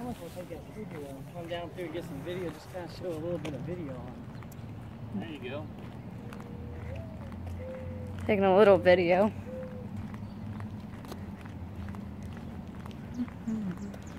I almost wish I take that studio and come down through and get some video, just kind of show a little bit of video on. There you go. Taking a little video. Mm -hmm.